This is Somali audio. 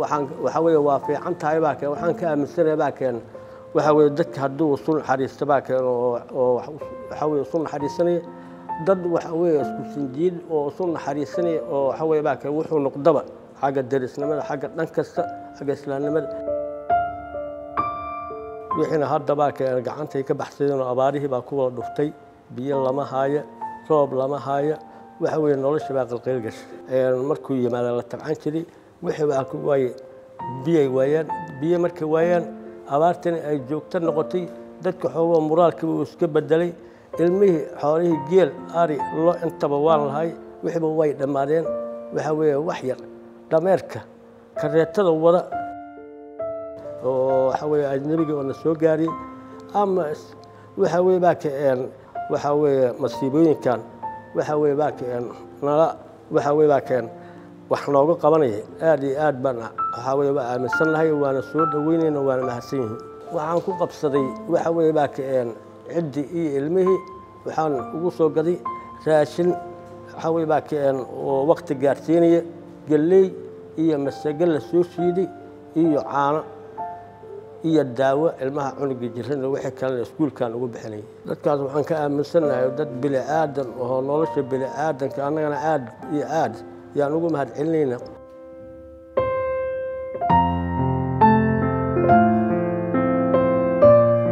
waxaa weeye waa fiican tahay baa keen waxaan ka aaminsanahay baa keen. Waxaa weeye dadka hadduu isu naxariista baa keen oo waxaa weeye isu naxariisanaya dad waxa weeye isku sinjiid oo isu naxariisanaya oo waxa weeye baa keen wuxuu noqdaba xagga derisnimada xagga dhan kasta xagga islaamnimada. Wixiina hadda baa keen gacantay ka baxsadeen oo abaarihii baa ku dhuftay biyo lama haayo roob lama haayo waxa weeye nolosha baa qalqayl gashay. Markuu yimaada la tabcan jiray waaye biyay waayaan biyo markay waayaan abaartani ay joogto noqotay dadka xoogoo muraalkiiba uu iska bedelay ilmihii xoolihii geel ari lo intaba waan lahay wixiiba way dhammaadeen. Waxa weeye wax yar dhameerka kareetada wada oo waxa weeye ajnabiga oo na soo gaariyey ama waxa weeye baa keen waxa weeye masiibooyinkan waxa weeye baa keen nala waxa weeye baa keen wax nooga qabanaya aad iyo aad baan waxaa weeye waa aaminsan lahay waana soo dhoweynayna waana mahadsan yihiin waxaan ku qabsaday waxa weeye baa keen ciddii iyo ilmihii waxaan ugu soo gaday raashin. Waxaa weeye baa keen oo waqti gaarsiinaya galley iyo masago la soo shiiday iyo caano iyo daawo ilmaha cunuga jirana wixii kalena iskuulkan ugu bixinayay dadkaas waxaan ka aaminsanahay dad bili aadan oo nolosha bili aadanka annagana aad iyo aad yaan ugu mahad